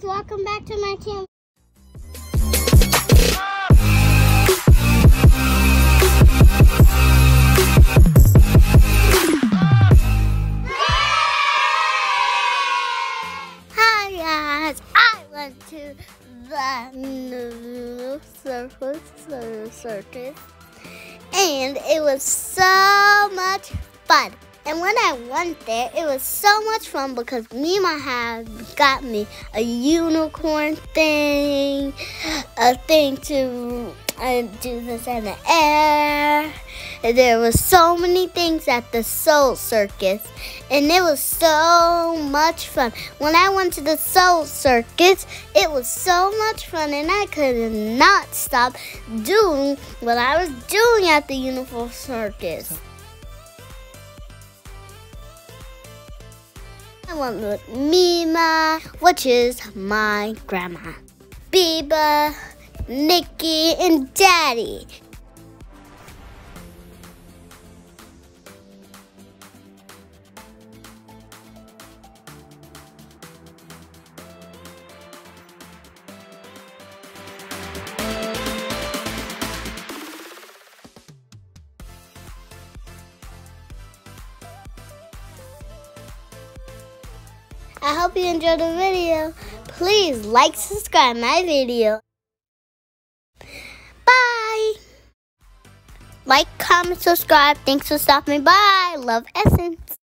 guys, welcome back to my channel. Hi guys, I went to the new circus, circus and it was so much fun. And when I went there, it was so much fun because Me-Ma had got me a unicorn thing, a thing to uh, do this in the air. And there was so many things at the Soul Circus, and it was so much fun. When I went to the Soul Circus, it was so much fun, and I could not stop doing what I was doing at the Universal Circus. I went with Me-Ma, which is my grandma, Beba, Nicki, and Daddy. I hope you enjoyed the video. Please like, subscribe my video. Bye. Like, comment, subscribe. Thanks for stopping by. Love Essence.